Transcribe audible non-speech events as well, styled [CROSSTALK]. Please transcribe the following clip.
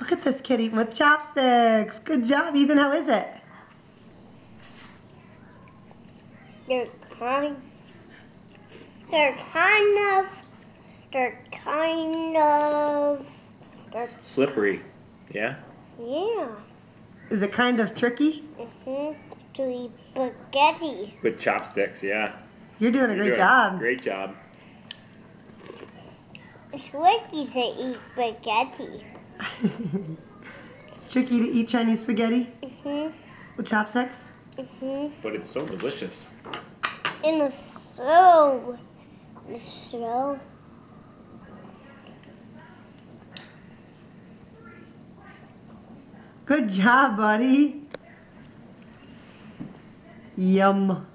Look at this kid eating with chopsticks. Good job, Ethan. How is it? They're kind. They're kind of. They're kind of. They're, Slippery. Yeah? yeah. Is it kind of tricky? Mhm. To eat spaghetti. With chopsticks, yeah. You're doing a You're great doing job. Great job. It's tricky to eat spaghetti. [LAUGHS] it's tricky to eat Chinese spaghetti Mhm. with chopsticks. Mhm. But it's so delicious. And it's so. It's so. Good job, buddy. Yum.